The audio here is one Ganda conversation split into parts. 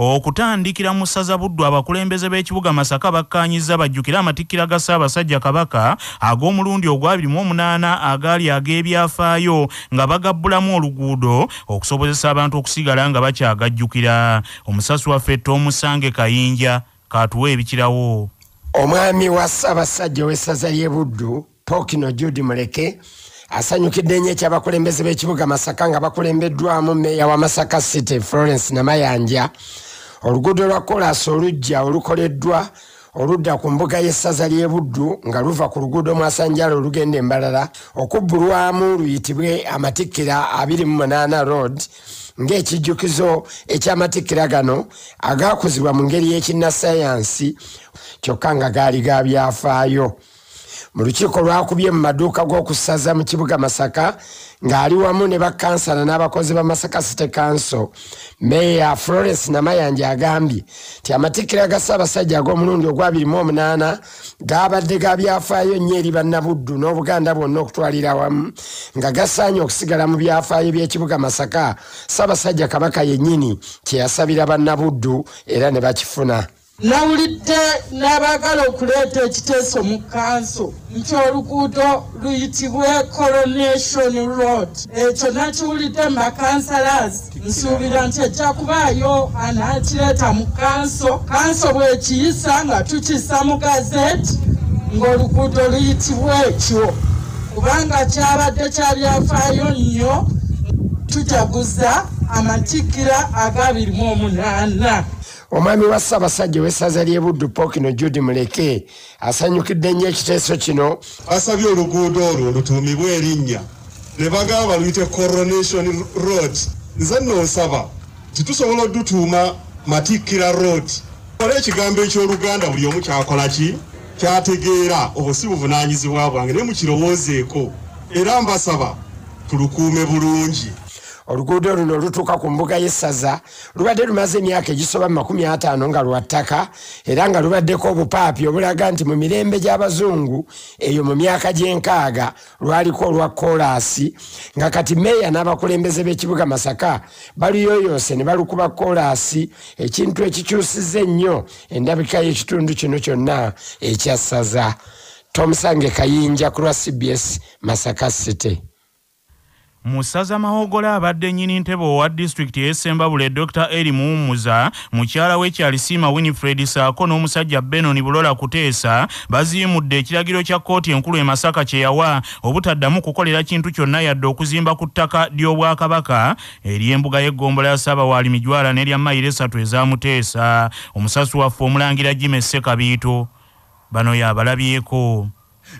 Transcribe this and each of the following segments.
okutandikira mu ssaza buddu abakulembeze b'ekibuga masaka bakkaanyiza bajjukire amatikkira ga ssaabasajja kabaka ag'omulundi ogwa-28 agaali ag'ebyafaayo nga bagabbulamu oluguudo okusobozesa abantu okusigala nga bakyagajjukira. Omusasi waffe tomusange kayinja katuwa ebikirawo omwami wa ssaabasajja w'essaza ly'e buddu pokino judi muleke asanyukidde nnyo ekyabakulembeze b'ekibuga masaka nga bakulembeddwamu meeya wa masaka city florence namayanja. Oluguudo lwa kolasi olujja olukoleddwa oludda ku mbuga y'essaza ly'e buddu nga luva ku luguudo mwasanjala olugenda embalala okubbulwamu luyitibwe amatikkira 28 road ng'ekijjukizo ekyamatikkira gano agaakuzibwa mu ngeri y'ekinnasayansi kyokka nga gaali ga byafaayo. Mu lukiiko lwakubye mu maduuka g'okusaza mu kibuga masaka ng'ali wamu ne bakansala n'abakozi ba masaka city council meeya florence namayanja agambye nti amatikkira ga ssaabasajja ag'omulundi ogwa28 gaabadde ga byafaayo nnyo eri bannabuddu n'obuganda bwonna okutwalira wamu nga gasaanye okusigala mu byafaayo by'ekibuga masaka. Ssaabasajja kabaka yennyini kyeyasabira bannabuddu era ne bakifuna nawulidde n'abaagala okuleeta ekiteeso mu kanso nti oluguudo luyitibwe coronation road. Ekyo nakiwulidde mu bakansalas nsuubira nti ejja kubaayo anaakireeta mu kanso kanso bwekiyisa nga tukisa mu gazeti ng'oluguudo luyitibwe ekyo. Kubanga kyabadde kyabyafaayo nnyo tujaguza amatikkira agabirimu omunaana omwami wa ssaabasajja w'essaza ly'e buddu pokino judi muleke asanyukidde nnyo ekiteeso kino. Asabye oluguudo olwo olutuumibwa erinnya. Ne bagamba luyite coronation road. Nze nno nsaba titusobola odutuuma matikkira road. Ola ekigambo ekyoluganda buli omu kyakola ki? Kyategeera. Obwo si buvunaanyizibwa bwange naye mukirowoozeeko era mbasaba tulukuume bulungi oluguudo luno olutuuka ku mbuga y'essaza lubadde lumaze emyaka egisoba mu 50 nga lwa ttaka era nga lubaddeko obupaapi obulaga nti mu mirembe gy'abazungu eyo mu myaka gy'enkaaga lwaliko olwa koolaasi nga kati meeya n'abakulembeze b'ekibuga masaka baluyooyoose ne balukuba koolaasi ekintu ekikyusiza ennyo endabika y'ekitundu kino kyonna ekyassaza tomusange kayinja ku lwa cbs masaka city mu ssaza mahogola abadde nnyini ntebe owa disitulikiti y'essembabule dr eri muwummuza mukyala we kyalisiima winifred saako n'omusajja benon bulola kuteesa baziimudde ekiragiro kya kkooti enkulu e masaka kye yawa obutaddamu kukolera kintu kyonna yadde okuzimba ku ttaka ly'obwakabaka ery'embuga y'eggombola ya saabawaali mijwala n'erya mayiro esatu ezaamuteesa. Omusasi waffe omulangira jime ssekabiito bano yabalabyeko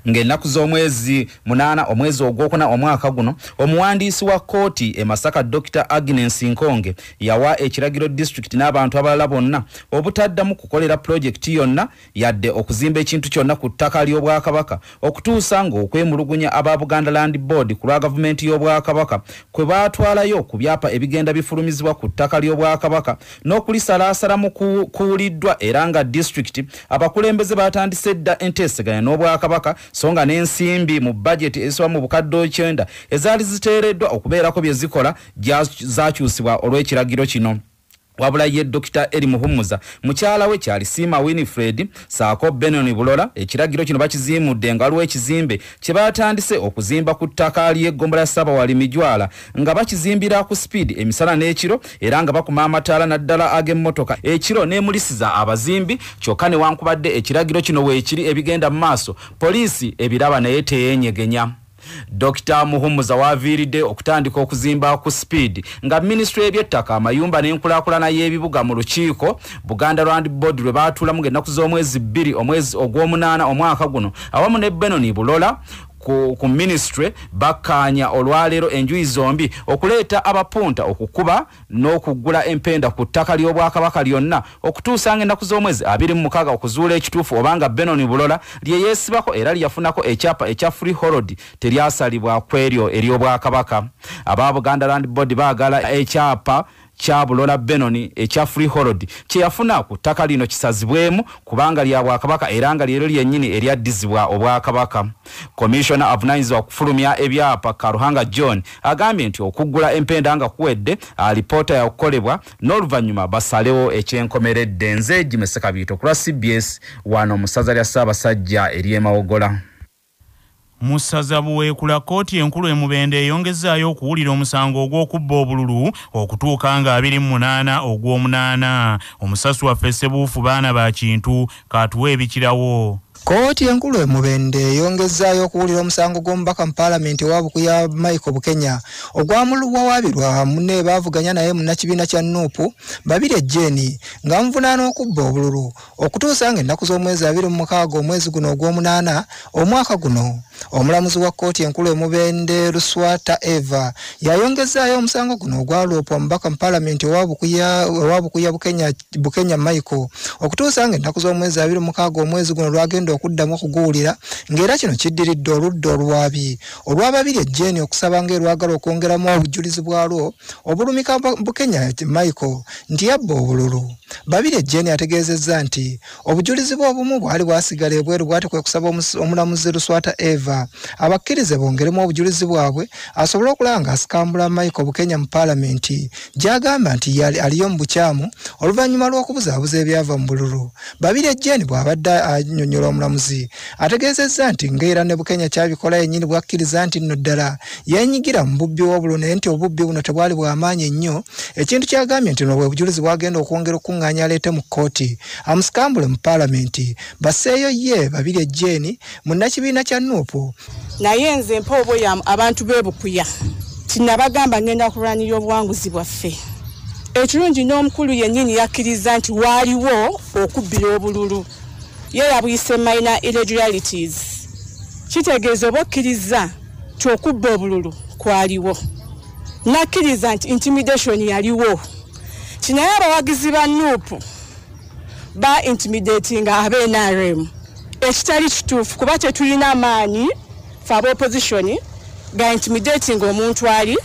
ng'ennaku z'omwezi munaana omwezi ogwokuna omwaka guno omuwandiisi wa kkooti e masaka dr agnes nkonge yawa ekiragiro disitulikiti n'abantu abalala bonna obutaddamu kukolera pulojekiti yonna yadde okuzimba ekintu kyonna ku ttaka ly'obwakabaka okutuusa ng'okwemulugunya aba buganda land board ku lwa gavumenti y'obwakabaka kwe baatwalayo ku byapa ebigenda bifulumizibwa ku ttaka ly'obwakabaka n'okulisalaasalamu kuwuliddwa era nga disitulikiti abakulembeze baatandise dda enteeseganya n'obwakabaka so nga n'ensimbi mu bajeti ezisoba mu bukadde kyenda ezaali ziteereddwa okubeerako bye zikola zakyusibwa olw'ekiragiro kino wabula ye dr eri muhumuza. Mukyala we kyalisiima winifred saako benon bulola ekiragiro kino bakiziimudde nga waliwo ekizimbe kye batandise okuzimba ku ttaka ly'eggombola ya sabawali mijwala nga bakizimbira ku speed emisana n'ekiro era nga bakuma amataala naddala ag'emmotoka. Ekiro n'emulisiza abazimbi kyokka newankubadde ekiragiro kino weekiri ebigenda mu maaso. Poliisi ebiraba naye teyenyegenya dr muhumuza waviiridde okutandika okuzimba ku speed nga minisitule ebyettaka amayumba n'enkulaakulana y'ebibuga mu lukiiko buganda land board lwe baatuulamu ng'ennaku z'omwezi bbiri omwezi ogw'omunaana omwaka guno awamu ne benoni bulola ku, ku ministry bakkaanya olwaleero enjuyi zombi okuleeta abapunta okukuba n'okugula empenda ku ttaka ly'obwakabaka lyonna okutuusa nga ennaku z'omwezi abiri mu mukaaga okuzuula ekituufu obanga benoni bulola lye yeesibako era lyafunako ekyapa ekya free holod teryasalibwa ku eryo ery'obwakabaka. Aba buganda land board baagala ekyapa kya bulola benoni ekya freehold kyeyafuna ku ttaka lino kisazibwemu kubanga lya bwakabaka era nga lyero lyennyini eryaddizibwa obwakabaka. Komishona avunanyizibwa okufulumya ebyapa karuhanga john agambye nti okuggula empenda nga kuwedde alipoota yakukolebwa n'oluvannyuma basalewo ekyenkomeredde. Nze gimesekabiito kulwa cbs wano mu ssaza lya ssaabasajja eryemawogola mu ssaza buweekula kkooti enkulu emubende eyongezaayo okuwulira omusango ogw'okubba obululu okutuuka nga 28 ogw'omunaana. Omusasi waffe sebuufu baana ba kintu kaatuwa ebikirawo kkooti enkulu emubende eyongezaayo okuwulira omusango gw'omubaka mu paalamenti owa bukuya michael bukenya. Ogwamuluwawaabirwa munne baavuganya naye munnakibiina kya nuupu babiri ejjeeni ng'amuvunaana okubba obululu okutuusa nga ennaku z'omwezi 26 omwezi guno ogw'omunaana omwaka guno omulamuzi wa kkooti enkulu emubende luswata eva yayongezaayo omusango guno ogwaloopwa omubaka mu paalamenti owa bukuya bukenya michael okutuusa nga ennaku z'omwezi 26 omwezi guno lwagenda okuddamu okuguwulira ng'era kino kiddiridde oludda olwabi. Olwababiri ejjeeni okusaba ng'erwagala okwongeramu obujulizi bwalwo obulumika bukenya michael nti yabba obululu. Babiri ejjeeni ategeezezza nti obujulizi bwe obumu bwali bwasigala ebweru bwati kwe kusaba omulamuzi luswata eva. Abakkirize bongeremu obujulizi bwabwe asobole okulaba ng'asikambula michael bukenya mu paalamenti. Gy'agamba nti aliyo mu bukyamu oluvannyuma lw'okubuzaabuza ebyava mu bululu. Babiri ejjeeni bw'abadde annyonnyola omulamuzi. Ategeezezza nti ng'era ne bukenya kyabikola yennyini bwakkiriza nti nno ddala yenyigira mu bubbi w'obululu naye nti obubbi buno tebwali bw'amaanyi ennyo ekintu kyagambye nti no bwe bujulizi bwagenda okwongera okuŋŋaanya aleete mu kkooti. Amusikambule mu paalamenti. Basseeyo ye babiri ejjeeni munnakibiina kya nuupu. Naye nze mpa obweyamu abantu beebukuya tinabagamba ngenda kulwanirya obuwanguzi bwaffe. Ekirungi n'omukulu yennyini yakkiriza nti waaliwo okubbira obululu ye yabuyise minor irregularities. Kitegeeza oba okkiriza ti okubba obululu kwaliwo. Nakkiriza nti intimidation yaliwo. Kinaye abawagizi ba nuupu ba intimidatinga abenrm ekitali kituufu kuba tetulina amaanyi fe abaopposition ga intimidating omuntu ali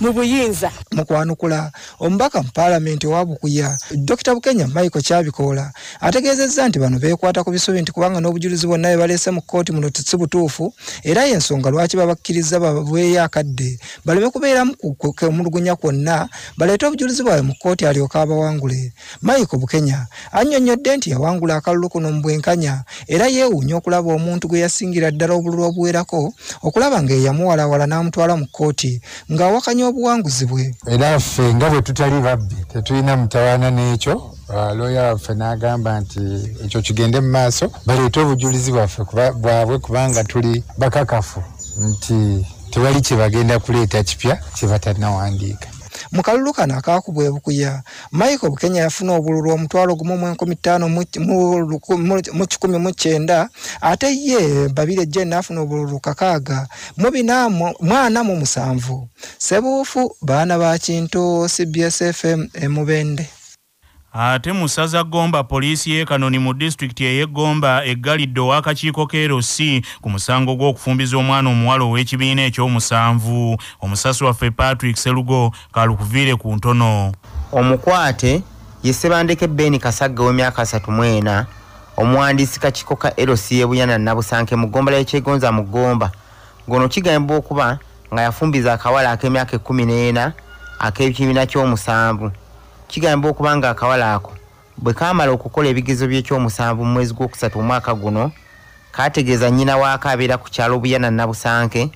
mu buyinza. Mu kwanukula omubaka mu paalamenti owa bukuya dr bukenya michael kyabikoola ategeezezza nti bano beekwata ku bisubi nti kubanga n'obujulizi bwonna bwe baleese mu kkooti muno si butuufu era y'ensonga lwaki babakkiriza babweyo akadde? Baleme kubeeramu omulugunya kwonna baleete obujulizi bwabwe mu kkooti alyoka abawangule. Michael bukenya annyonnyodde nti yawangula akalulu kuno mu bwenkanya era yeewuunya okulaba omuntu gwe yasingira ddala obululu obuwerako okulaba ng'eyamuwalawala n'amutwala mu kkooti ng'awakanya obuwanguzi bwe. Era ffe nga bwe tutali babbi tetulina mutawaana n'ekyo. Looya waffe n'agamba nti ekyo kigende mu maaso baleete obujulizi bwaffe bwabwe kubanga tuli bakakafu. Nti tewali kye bagenda kuleeta kipya kye batannawandiika mu kalulu kano akakubwa ebukuya michael bukenya yafuna obululu omutwalo gumu mu enkumi ttaano mu kikumi mu kyenda. Ate ye babiri ejje naafuna obululu kakaaga mu bina mwana mu musanvu. Sebuufu baana ba kintu cbsfm emubende ate mu ssaza gomba poliisi y'e kanoni mu disitulikiti ey'eggomba eggalidde ow'akakiiko k'erosi ku musango gw'okufumbiza omwana omuwala ow'ekibiina ekyomusanvu omusasi waffe patrick serugo kalukuviire ku ntono. Omukwate ye sebandeke beni kasagga w'emyaka 34 omuwandiisi kakiiko ka erosi y'ebuyana nabusanke mu ggomba ly'ekyegonza mu ggomba ngono kigambibwa okuba nga yafumbiza akawala ak'emyaka 14 ak'ekibiina ky'omusanvu kigambibwa okuba nga akawala ako. Bwe kaamala okukola ebigezo by'ekyomusanvu mu mwezi gwokusatu omwaka guno kategeeza nnyina waako abeera ku kyalo buyana nabusanke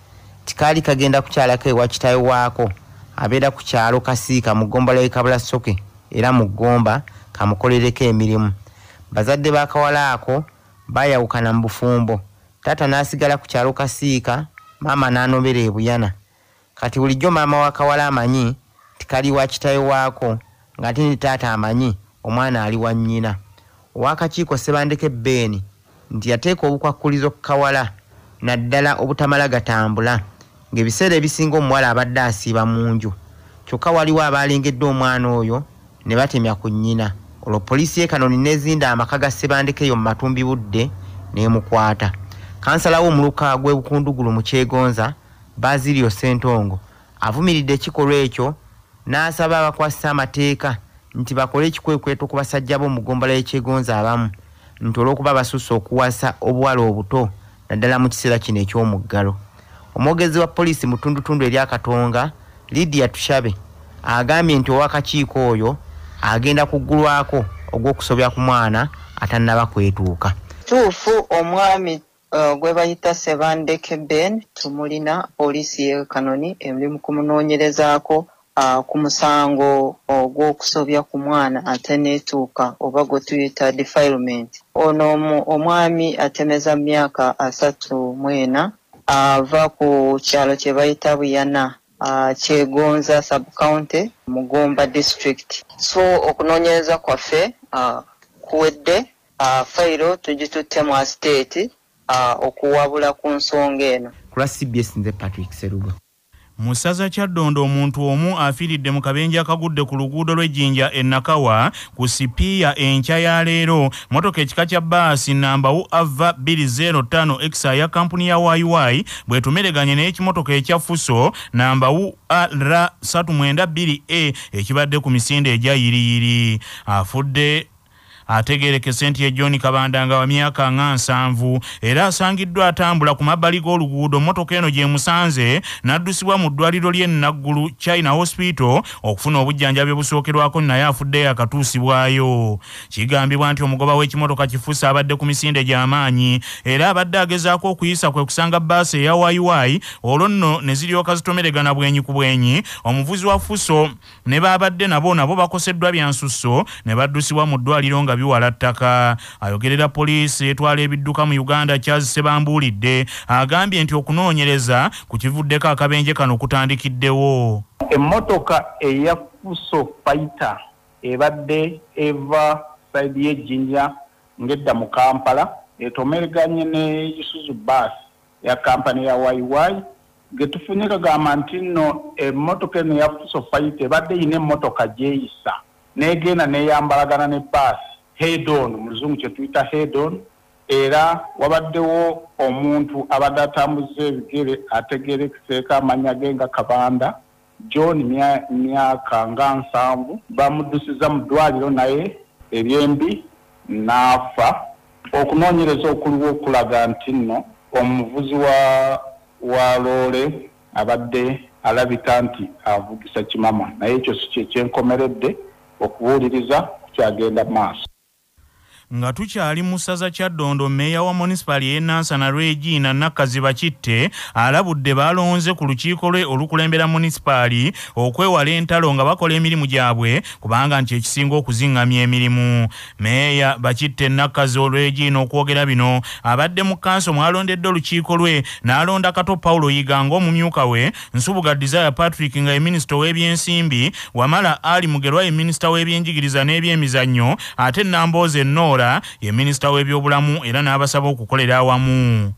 tikaali kagenda kukyalako ewa kitawe waako. Abeera ku kyalo kasiika mu ggomba lya kabulasoke era mu ggomba kamukolereko emirimu. Bazadde b'akawala ako baayawukana mu bufumbo. Taata n'asigala ku kyalo kasiika maama n'anobera ebuyana kati bulijjo maama w'akawala amanyi tikali wa kitawe waako ng'ate ne taata amanyi omwana ali wa nnyina. Owakakiiko sebandeke beeni nti yateeka obukwakkulizo ku kawala naddala obutamala gatambula ng'ebiseera ebisinga omuwala abadde asiiba mu nju. Kyokka waliwo abaalengedde omwana oyo ne batemya ku nnyina. Olwo poliisi y'ekanoni n'ezinda amaka ga sebandeke eyo mu matumbi budde n'emukwata. Kansalawo omuluka gw'ebukundugulu mu kyegonza bazirio sentongo avumiridde ekikolwa ekyo n'asaba abakwasisa amateeka nti bakole ekikwekweto ku basajja b'omugombala y'ekyegonza abamu nti olw'okuba basusse okuwasa obuwala obuto naddala mu kiseera kino eky'omuggalo. Omwogezi wa poliisi mu tundutundu eryakatonga lidia tushabe agambye nti owakakiiko oyo agenda kuggulwako ogw'okusobya ku mwana atannaba kwetuuka. Tuufu omwami uh, gwe bayita sebandeke ben tumulina poliisi ye kanoni eri mu kumunoonyerezaako ku musango ogw'okusobya ku mwana ate neetuuka oba gwe tuyita defilement. Ono omwami atemeza mu myaka asatu mu ena ava ku kyalo kye bayita buyana uh, kyegonza subcounty mugomba district. So okunoonyereza kwaffe uh, kuwedde uh, fayiro tugitutte mu state uh, okuwabula ku nsonga eno. Ku lwa cbs nze patrick serugo mu ssaza kyaddondo omuntu omu afiiridde mu kabenje akagudde ku luguudo lw'ejjinja e nakawa ku sipiya enkya ya leero. Motoka ekika kya baasi namba u ava 205 exa ya kampuni ya yy bwetumereganye n'ekimotoka ekya fuso namba u ar 392 e ekibadde ku misinde egya yiriyiri. Afudde ategerekese nti ye john kabanda nga wa myaka nga nsanvu. Era asangiddwa atambula ku mabbali g'oluguudo motoka eno gyemusanze n'addusibwa mu ddwaliro ly'e naggulu china hospital okufuna obujjanjabi obusookerwako naye afuddeyo akatuusibwayo. Kigambibwa nti omugoba w'ekimotoka kifuuse abadde ku misinde gy'amaanyi. Era abadde agezaako okuyisa kwe kusanga baasi eya yy olwo nno ne ziryoka zitomeregana bwenyi ku bwenyi. Omuvuzi wa fuso ne baabadde nabo nabo bakoseddwa byansusso ne baddusibwa mu ddwaliro nga biwala ttaka. Ayogerera poliisi etwala ebidduka mu uganda charles sebambuulidde agambye nti okunoonyereza ku kivuddeko akabenje kano kutandikiddewo emmotoka eya fuso faita ebadde eva saidi y'ejjinja ng'edda mu kampala etomereganye ne isuzu bus ya kampani ya yy getufunye kagamba nti nno emmotoka eno ya fuso faita ebadde yina emmotoka gyeyisa negenda neyambalagana ne baasi hedon mu luzungu kyetuyita hedon era wabaddewo omuntu abadde atambuza ebigere ategerekiseeko amanya ge nga kabanda john myaka nga nsanvu bamuddusiza mu ddwaliro naye ebyembi n'afa. Okunoonyereza okuliwo okulaga nti nno omuvuzi wa wa loole abadde alabika nti avugisa kimama naye ekyo si kyekyenkomeredde okubuuliriza kukyagenda maaso nga tukyali mu ssaza kyaddondo mmeeya wa munisipali y'e nansana regina nakkaziba kitte alabudde baalonze ku lukiiko lwe olukulembera munisipali okwewala entalo nga bakola emirimu gyabwe kubanga nti ekisinga okuziŋŋamya emirimu. Mmeeya bakitte nakkazi olwegina okwogera bino abadde mu kanso mwalondedde olukiiko lwe n'alonda kato pawulo yiga ng'omumyuka we nsubuga desire patrick nga ye minisita w'ebyensimbi wamala ali mugerwa ye minisita w'ebyenjigiriza n'ebyemizannyo ate nambooze noora ye minisita w'ebyobulamu era n'abasaba okukolera awamu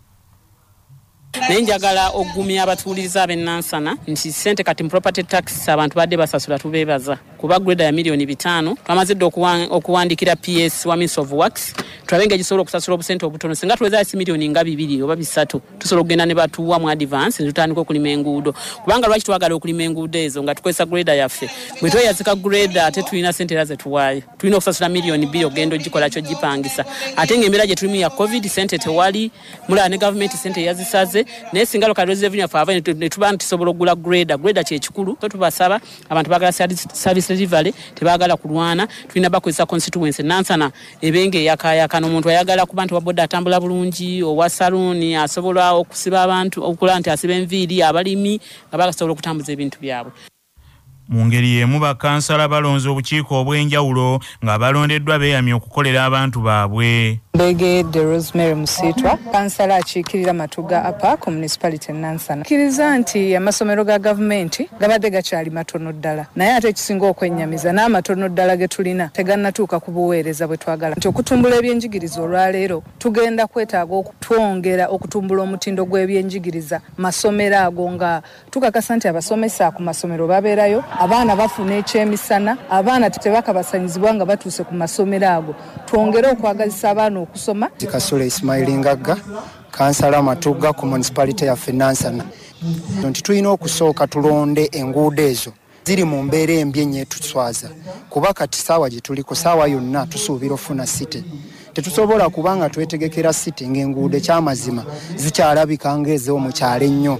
naye njagala okugumya abatuuliriza ab'enansana nti sente kati mu property tax abantu badde basasula tubeebaza. Kuba greda ya miliyoni bitaano twamaze dde okuwandikira ps wa minis of works tulabe nga gisobola okusasula obusente obutono singa tuweza si miliyoni nga bibiri oba bisatu tusobola okugenda ne batuwa mu advance netutandika okulima enguudo. Kubanga lwaki twagala okulima enguudo ezo nga tukozesa greda yaffe? Bwe tweyazika greda ate tulina sente era zetuwaayo tulina okusasula miliyoni bbiri ogenda ogikola kyo gipangisa ate ngaembeera gye tulimu ya covid sente tewali mulaba ne gavumenti sente yazisaze naye singa lokalrevenue yaffe ava netuba tusobola okugula greda greda kyekikulu so tubasaba abantu bagala service delivery tebagala kulwana tulina bakozesa constituency. Nansana ebenga eyakayakana omuntu ayagala kuba nti waboda atambula bulungi owa saluuni asobola okusiba abantu okula nti asiba enviiri abalimi nga basobola okutambuza ebintu byabwe mu ngeri y'emu bakansala balonze obukiiko obw'enjawulo nga balondeddwa beeyamye okukolera abantu baabwe. Mbegedde rosemary musiitwa kansala akiikirira matuga apa ku municipality nansana. Kkiriza nti amasomero ga gavumenti gabadde gakyali matono ddala. Naye ate ekisinga okwennyamiza n'amatono ddala ge tulina tegannatuuka ku buweereza bwe twagala. Nti okutumbula ebyenjigiriza olwaleero tugenda kwetaaga okutwongera okutumbula omutindo gw'ebyenjigiriza. Masomero ago nga tukakasa nti abasomesa ku masomero babeerayo abaana bafuna ekyemisana abaana tebakabasanyizibwa nga batuuse ku masomero ago. Twongere okwagazisa abaana okusoma. Kasula ismaili ngagga kansala matuga ku municipality yaffe nansana nti tulina okusooka tulonde enguudo ezo ziri mu mbeera embi enyo etuswaza. Kuba kati saawa gye tuli ku saawa yonna tusuubira ofuna site tetusobola kuba nga twetegekera site ng'enguudo ekyamazima zikyalabika ng'ez'omukyalo ennyo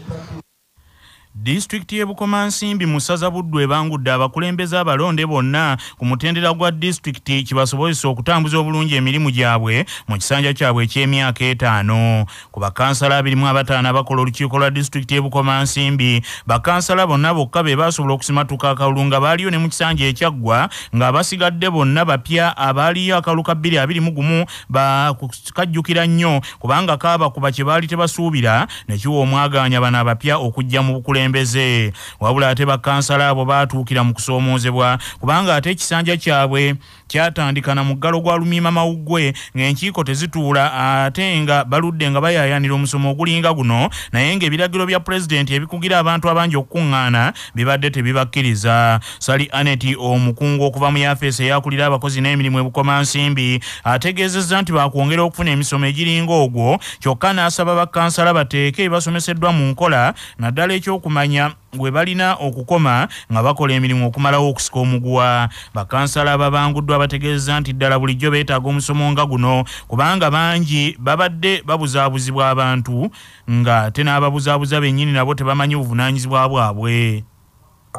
disitulikiti y'e bukomansimbi mu ssaza buddu ebangudde abakulembeze abalonde bonna ku mutendera gwa disitulikiti kibasobozesa okutambuza obulungi emirimu gyabwe mu kisanja kyabwe eky'emyaka etaano. Ku bakansala abirimu abataano abakola olukiiko lwa disitulikiti y'e bukomansimbi bakansala bonna bokka be basobola okusimatuka akalulu nga baaliyo ne mu kisanja ekyaggwa ng'abasigadde bonna bapya abaaliyo akalulu ka bbiri abiri mu gumu bakajjukira nnyo kubanga kaabakuba kye baali tebasuubira ne kiwa omwaganya bano abapya okujja mu bukulembeze abakulembeze wabula ate bakansala abo baatuukira mu kusoomoozebwa kubanga ate ekisanja kyabwe kyatandika na muggalo gwa lumiima mawuggwe ng'enkiiko tezituula ate nga baludde nga bayaayanira omusomo ogulinga guno naye ng'ebiragiro bya pulezidenti ebikugira abantu abangi okukuŋŋaana bibadde tebibakkiriza. Sali aneti omukungu okuva mu yafeesi eyakulira abakozi n'emirimu ebukomansimbi ategeezezza nti bakwongera okufuna emisomo egiringa ogwo kyokka n'asaba bakansala bateeke ebibasomeseddwa mu nkola naddala ekyokumanya gwe balina okukoma nga bakola emirimu okumalawo okusika omuguwa. Bakansala ababanguddwa bategeeza nti ddala bulijjo beetaaga omusomo nga guno kubanga bangi babadde babuzaabuzibwa abantu nga ate n'ababuzaabuza bennyini nabo tebamanyi buvunaanyizibwa bwabwe.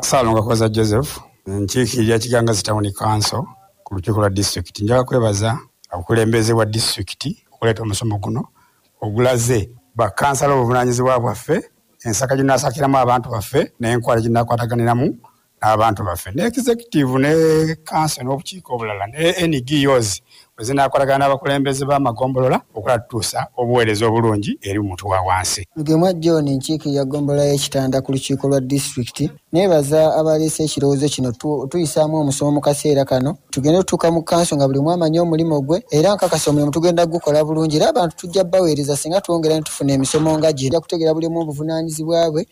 Saalonga koza joseph nkiikirira kiganga zitawuni kanso ku lukiiko lwa disitulikiti njaga kwebaza obukulembeze bwa disitulikiti okuleeta omusomo guno ogulaze bakansala obuvunaanyizibwa bwaffe ensaka ginasakiramu abantu baffe n'enkwala ginakwataganiramu n'abantu baffe ne executive ne kanso n'obukiiko obulala ne ngos bwezinakwatagana n'abakulembeze b'amagombolola okola tutuusa obuweereza obulungi eri muntu wa wansi. Lugemwa john nkiikirira gombolola y'ekitanda ku lukiiko lwa disitulikiti neebaza abaleese ekirowoozo kino tuyisaamu omusomo mu kaseera kano tugende tutuuka mu kanso nga buli mu amanyi omulimu gwe era nkakasa omulimu tugenda gukola bulungi era abantu tujja baweereza singa twongera ne tufuna emisomo nga gye kutegeera bulimu obuvunaanyizibwa bwe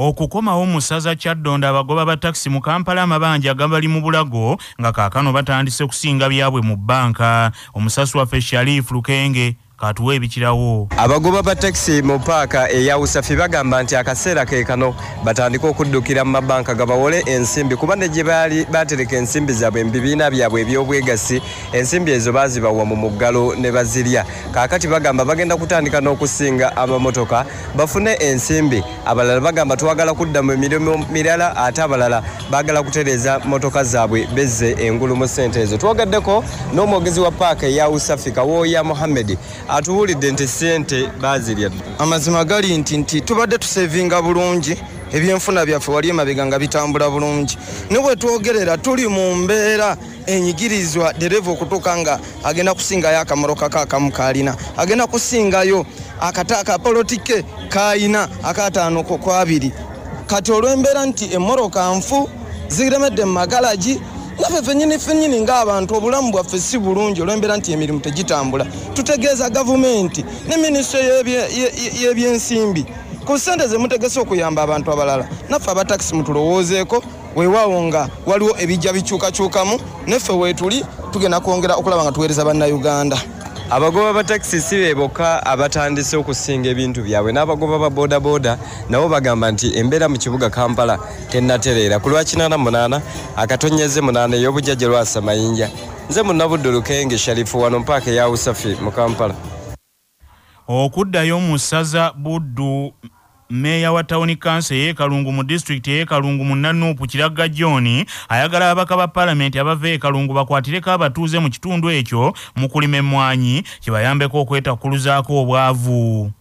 okukomawo mu ssaza kyaddonda abagoba ba takisi mu kampala amabanja agabali mu bulago nga kaakano batandise kusinga byabwe mu bbanka. Omusasi waffe sharifu lukenge katuwa ebikirawo. Abagoba ba takisi mu paaka eya usafi bagamba nti akaseera ke kano batandike okuddukira mu mabanka gabawole ensimbi kuba ne gye baali batereka ensimbi zaabwe mu bibiina byabwe ebyobwegasi ensimbi ezo baazibawa mu muggalo ne bazirya. Kaakati bagamba bagenda kutandika n'okusinga amamotoka bafune ensimbi. Abalala bagamba twagala kudda mu emirimu mirala ate abalala baagala kutereeza motoka zaabwe bezze engulu mu sente ezo. Twogaddeko n'omwogezi wa paaka eya usafi kawooya muhammedi atuwulidde nti sente bazirya amazima gali nti nti tubadde tusevinga bulungi ebyenfuna byaffe wali emabega nga bitambula bulungi. Ne bwe twogerera tuli mu mbeera enyigirizwa dereva okutuuka nga agenda kusingayo akamoroka ke akamu kaalina agenda kusingayo akata akapolotike kaalina akataano kwabiri. Kati olw'embeera nti emmoroka nfu ziremedde mu magalagi naffe fenyini fenyini ng'abantu obulamu bwaffe si bulungi olw'embeera nti emirimu tegitambula. Tutegeeza gavumenti ne minisitule y'ebyensimbi. Ku ssente ze mutegese okuyamba abantu abalala naffe abatakisi mutulowoozeeko weewaawo nga waliwo ebijja bikyukakyukamu naffe weetuli tugenda kwongera okulaba nga tuweereza bannayuganda abagoba ba takisi si be bokka abatandise okusinga ebintu byabwe n'abagoba ba boodabooda nabo bagamba nti embeera mu kibuga kampala tennatereera. Ku lwa 88 akatonyeze 8 ey'obujjajja lwasa mayinja nze munnabudde lukenge sharifu wano mpaaka eya usafi mu kampala. Okuddayo mu ssaza buddu mmeeya wa tawuni kanso ey'ekalungu mu disitulikiti ey'ekalungu mu nanuupu kiragga john ayagala ababaka ba paalamenti abava ekalungu bakwatireko abatuuze mu kitundu ekyo mu kulima emmwanyi kibayambeko okwetakuluzaako obwavu